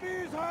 Hippies,